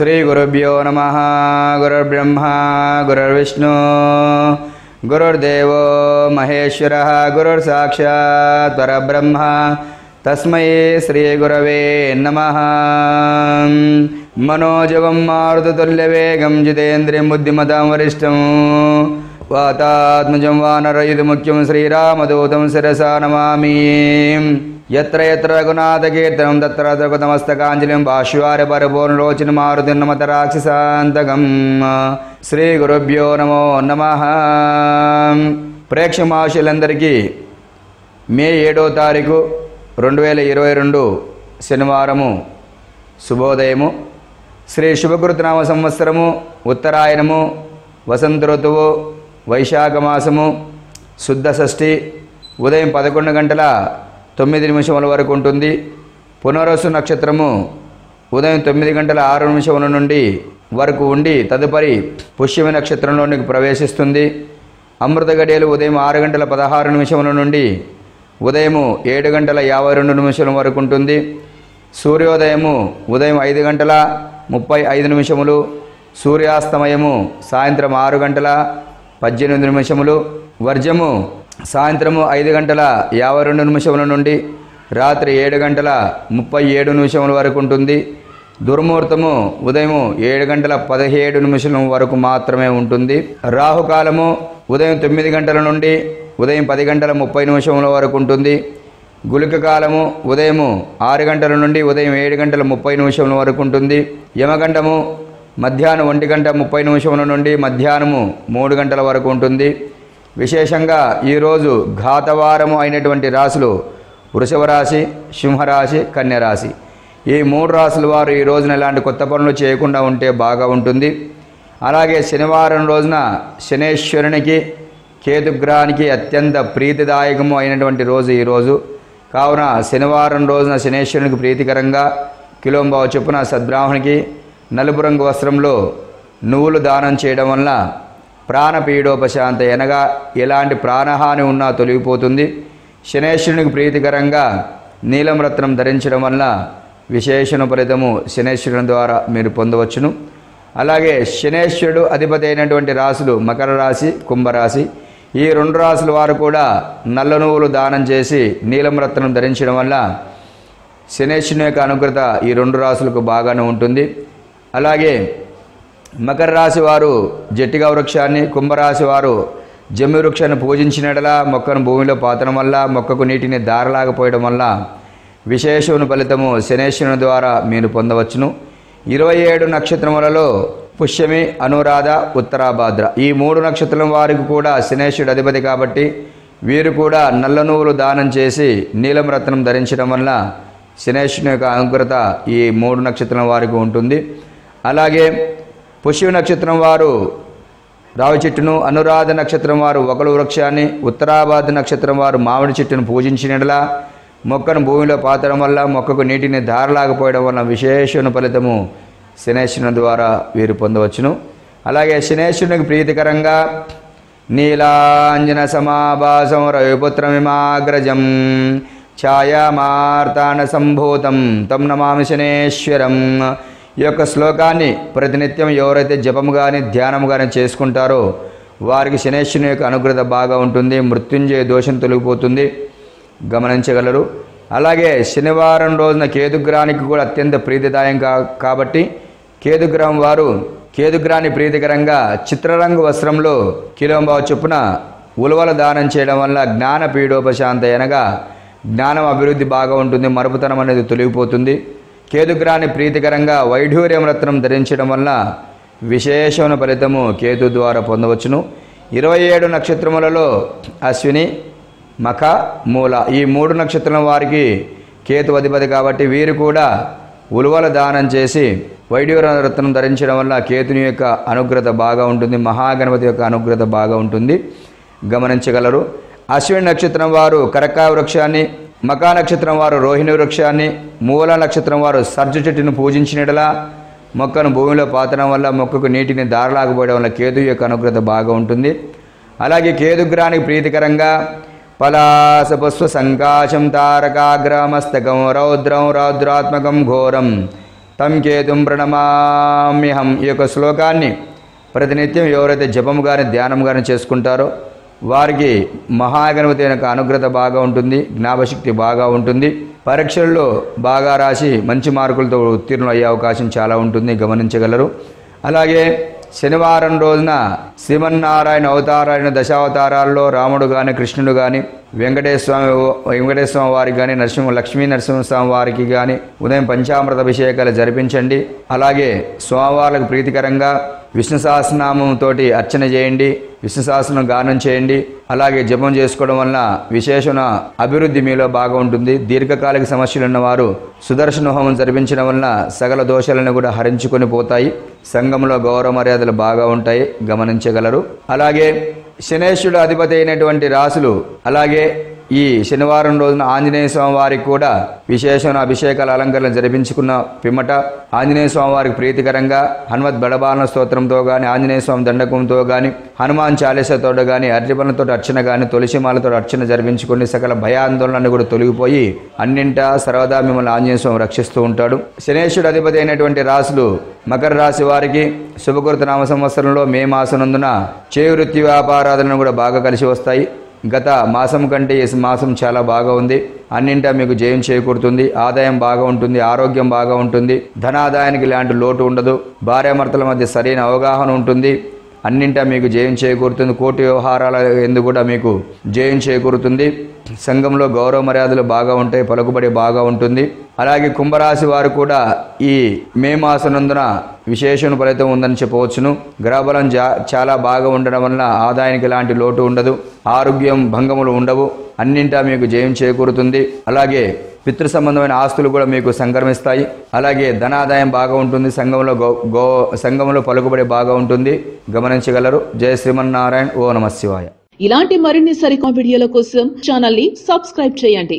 श्रीगुरुभ्यो नमः। गुरुर्ब्रह्मा गुरुर्विष्णु गुरुर्देवो महेश्वरः गुरुर्साक्षात् गुरुर्साक्षात्रब्रह्म तस्मै श्रीगुरवे नमः। मनोजवं मारुततुल्यवेगं जितेन्द्रियं बुद्धिमतां वरिष्ठं। वातात्मजं वानरयुतमुख्यं श्रीरामदूतं शिरसा नमामि। ఎత్ర ఎత్ర రఘునాథకీర్తనం తత్ర ద్రగుతమస్తకాంజలిం భాష్వార పరిపూర్ణలోచన మారుతి నమత రాక్షసాంతకం శ్రీ గురుభ్యో నమో నమ ప్రేక్షమాషులందరికీ మే ఏడో తారీఖు రెండు వేల ఇరవై రెండు శనివారము శుభోదయము. శ్రీ శుభకృతనామ సంవత్సరము ఉత్తరాయణము వసంత ఋతువు వైశాఖ మాసము శుద్ధ షష్ఠి ఉదయం పదకొండు గంటల తొమ్మిది నిమిషముల వరకు ఉంటుంది. పునరసు నక్షత్రము ఉదయం తొమ్మిది గంటల ఆరు నిమిషముల నుండి వరకు ఉండి తదుపరి పుష్యమి నక్షత్రంలోనికి ప్రవేశిస్తుంది. అమృత గడియలు ఉదయం ఆరు గంటల పదహారు నిమిషముల నుండి ఉదయము ఏడు గంటల యాభై రెండు నిమిషముల వరకు ఉంటుంది. సూర్యోదయము ఉదయం ఐదు గంటల ముప్పై ఐదు నిమిషములు సూర్యాస్తమయము సాయంత్రం ఆరు గంటల పద్దెనిమిది నిమిషములు వర్జము సాయంత్రము ఐదు గంటల యాభై రెండు నిమిషముల నుండి రాత్రి ఏడు గంటల ముప్పై ఏడు నిమిషముల వరకు ఉంటుంది. దుర్ముహూర్తము ఉదయం ఏడు గంటల పదిహేడు నిమిషం వరకు మాత్రమే ఉంటుంది. రాహుకాలము ఉదయం తొమ్మిది గంటల నుండి ఉదయం పది గంటల ముప్పై నిమిషముల వరకు ఉంటుంది. గుళిక కాలము ఉదయము ఆరు గంటల నుండి ఉదయం ఏడు గంటల ముప్పై నిమిషముల వరకు ఉంటుంది. యమగంటము మధ్యాహ్నం ఒంటి గంట ముప్పై నిమిషముల నుండి మధ్యాహ్నము మూడు గంటల వరకు ఉంటుంది. విశేషంగా ఈరోజు ఘాతవారము అయినటువంటి రాశులు వృషభ రాశి సింహరాశి కన్యరాశి ఈ మూడు రాశుల వారు ఈ రోజున ఎలాంటి కొత్త పనులు చేయకుండా ఉంటే బాగా ఉంటుంది. అలాగే శనివారం రోజున శనేశ్వరునికి కేతుగ్రహానికి అత్యంత ప్రీతిదాయకము అయినటువంటి రోజు ఈరోజు కావున శనివారం రోజున శనేశ్వరునికి ప్రీతికరంగా కిలోంబావు చొప్పున సద్బ్రాహ్మణికి నలుపు రంగు వస్త్రంలో నువ్వులు దానం చేయడం వల్ల ప్రాణపీడోపశాంత అనగా ఎలాంటి ప్రాణహాని ఉన్నా తొలగిపోతుంది. శనేశ్వరునికి ప్రీతికరంగా నీలం రత్నం ధరించడం వల్ల విశేషణ ఫలితము శనేశ్వరుని ద్వారా మీరు పొందవచ్చును. అలాగే శనేశ్వరుడు అధిపతి అయినటువంటి రాశులు మకర రాశి కుంభరాశి. ఈ రెండు రాశుల వారు కూడా నల్ల నువ్వులు దానం చేసి నీలం రత్నం ధరించడం వల్ల శనేశ్వరుని యొక్క అనుగ్రత ఈ రెండు రాశులకు బాగానే ఉంటుంది. అలాగే మకర రాశి వారు జట్టిగా వృక్షాన్ని కుంభరాశి వారు జమ్మి వృక్షాన్ని పూజించినట్లా మొక్కను భూమిలో పాతడం వల్ల మొక్కకు నీటిని దారలాగపోయడం వల్ల విశేషమును ఫలితము శనేశ్వరుని ద్వారా మీరు పొందవచ్చును. ఇరవై ఏడు నక్షత్రములలో పుష్యమి అనురాధ ఉత్తరాభాద్ర. ఈ మూడు నక్షత్రం వారికి కూడా శనేశ్వరుడు అధిపతి కాబట్టి వీరు కూడా నల్ల నువ్వులు దానం చేసి నీలం రత్నం ధరించడం వల్ల శనేశ్వరుని యొక్క అనుగ్రత ఈ మూడు నక్షత్రం వారికి ఉంటుంది. అలాగే పుష్య నక్షత్రం వారు రావి చెట్టును అనురాధ నక్షత్రం వారు ఒకలు వృక్షాన్ని ఉత్తరాబాద్ నక్షత్రం వారు మామిడి చెట్టును పూజించినలా మొక్కను భూమిలో పాతడం వల్ల మొక్కకు నీటిని ధారలాగపోయడం వల్ల విశేషణ ఫలితము శనేశ్వరుని ద్వారా వీరు పొందవచ్చును. అలాగే శనేశ్వరునికి ప్రీతికరంగా నీలాంజన సమాభాసం రవిపుత్రమిమాగ్రజం ఛాయామార్తాన సంభూతం తం నమామి శనేశ్వరం. ఈ యొక్క శ్లోకాన్ని ప్రతినిత్యం ఎవరైతే జపము కానీ ధ్యానం కానీ చేసుకుంటారో వారికి శనేశ్వరుని యొక్క అనుగ్రత బాగా ఉంటుంది మృత్యుంజయ దోషం తొలగిపోతుంది. గమనించగలరు. అలాగే శనివారం రోజున కేతుగ్రహానికి కూడా అత్యంత ప్రీతిదాయం కా కాబట్టి కేతుగ్రహం వారు కేతుగ్రహాన్ని ప్రీతికరంగా చిత్రరంగు వస్త్రంలో కిలోంబావు చొప్పున ఉలవల దానం చేయడం వల్ల జ్ఞాన పీడోపశాంత అనగా జ్ఞానం అభివృద్ధి బాగా ఉంటుంది మరుపుతనం అనేది తొలగిపోతుంది. కేతుగ్రహాన్ని ప్రీతికరంగా వైఢూర్యం రత్నం ధరించడం వల్ల విశేషమైన ఫలితము కేతు ద్వారా పొందవచ్చును. ఇరవై ఏడు నక్షత్రములలో అశ్విని మఖ మూల ఈ మూడు నక్షత్రం వారికి కేతు అధిపతి కాబట్టి వీరు కూడా ఉలువల దానం చేసి వైడ్యూర రత్నం ధరించడం వల్ల కేతుని యొక్క అనుగ్రత బాగా ఉంటుంది మహాగణపతి యొక్క అనుగ్రత బాగా ఉంటుంది. గమనించగలరు. అశ్విని నక్షత్రం వారు కరకాయ వృక్షాన్ని మకా నక్షత్రం వారు రోహిణి వృక్షాన్ని మూల నక్షత్రం వారు సర్జ చెట్టును పూజించినట్లా మొక్కను భూమిలో పాతడం వల్ల మొక్కకు నీటిని దారలాగపోవడం వల్ల కేతు యొక్క అనుగ్రత బాగా ఉంటుంది. అలాగే కేతుగ్రహానికి ప్రీతికరంగా పలాసపుష్ప సంకాశం తారకాగ్రామస్తకం రౌద్రం రౌద్రాత్మకం ఘోరం తం కేతుం ప్రణమామ్యహం. ఈ యొక్క శ్లోకాన్ని ప్రతినిత్యం ఎవరైతే జపము గారిని ధ్యానం కానీ చేసుకుంటారో వారికి మహాగణపతి యొక్క అనుగ్రత బాగా ఉంటుంది జ్ఞాపశక్తి బాగా ఉంటుంది. పరీక్షల్లో బాగా రాసి మంచి మార్కులతో ఉత్తీర్ణులు అయ్యే అవకాశం చాలా ఉంటుంది గమనించగలరు. అలాగే శనివారం రోజున శ్రీమన్నారాయణ అవతారాయణ దశావతారాల్లో రాముడు కానీ కృష్ణుడు కానీ వెంకటేశ్వర వెంకటేశ్వర వారికి కానీ నరసింహ లక్ష్మీ నరసింహస్వామి వారికి కానీ ఉదయం పంచామృత అభిషేకాలు జరిపించండి. అలాగే స్వామివార్లకు ప్రీతికరంగా విష్ణు సహస్రనామంతో అర్చన చేయండి. విష్ణు సహస్రం గానం చేయండి. అలాగే జపం చేసుకోవడం వలన విశేషణ అభివృద్ధి మీలో బాగా ఉంటుంది. దీర్ఘకాలిక సమస్యలు ఉన్నవారు సుదర్శన హోమం జరిపించడం వలన సకల దోషాలను కూడా హరించుకొని పోతాయి. సంఘంలో గౌరవ మర్యాదలు బాగా ఉంటాయి గమనించగలరు. అలాగే శనేశ్వరుడు అధిపతి అయినటువంటి రాసులు అలాగే ఈ శనివారం రోజున ఆంజనేయ స్వామి వారికి కూడా విశేషమైన అభిషేకాల అలంకరణ జరిపించుకున్న పిమ్మట ఆంజనేయ స్వామి వారికి ప్రీతికరంగా హనుమత్ బడబాలన స్తోత్రంతో కానీ ఆంజనేయ స్వామి దండకంతో కానీ హనుమాన్ చాలీసతో కానీ అరటిపనులతో అర్చన కానీ తులసిమాలతో అర్చన జరిపించుకుని సకల భయాందోళనలు కూడా తొలగిపోయి అన్నింటా సర్వదా మిమ్మల్ని ఆంజనేయ స్వామి రక్షిస్తూ ఉంటాడు. శనేశ్వరుడు అధిపతి అయినటువంటి రాసులు మకర రాశి వారికి శుభకృత నామ సంవత్సరంలో మే మాసనందున చేయి వృత్తి వ్యాపారాధనను కూడా బాగా కలిసి వస్తాయి. గత మాసం కంటే ఈ మాసం చాలా బాగా ఉంది. అన్నింటా మీకు జయం చేకూరుతుంది. ఆదాయం బాగా ఉంటుంది. ఆరోగ్యం బాగా ఉంటుంది. ధనాదాయానికి ఇలాంటి లోటు ఉండదు. భార్యామర్తల మధ్య సరైన అవగాహన ఉంటుంది. అన్నింటా మీకు జయం చేకూరుతుంది. కోటి వ్యవహారాల ఎందు కూడా మీకు జయం చేకూరుతుంది. సంఘంలో గౌరవ మర్యాదలు బాగా ఉంటాయి. పలుకుబడి బాగా ఉంటుంది. అలాగే కుంభరాశి వారు కూడా ఈ మే మాసనందున విశేషణ ఫలితం ఉందని చెప్పవచ్చును. గ్రహబలం జా చాలా బాగా ఉండడం వలన ఆదాయానికి ఎలాంటి లోటు ఉండదు. ఆరోగ్యం భంగములు ఉండవు. అన్నింటా మీకు జయం చేకూరుతుంది. అలాగే పితృ సంబంధమైన ఆస్తులు కూడా మీకు సంక్రమిస్తాయి. అలాగే ధనాదాయం బాగా ఉంటుంది. సంఘంలో గో గో సంఘంలో పలుకుబడి బాగా ఉంటుంది. గమనించగలరు. జయ శ్రీమన్నారాయణ. ఓ నమ శివాయ. ఇలాంటి మరిన్ని సరికొత్త వీడియోల కోసం ఛానల్ని సబ్స్క్రైబ్ చేయండి.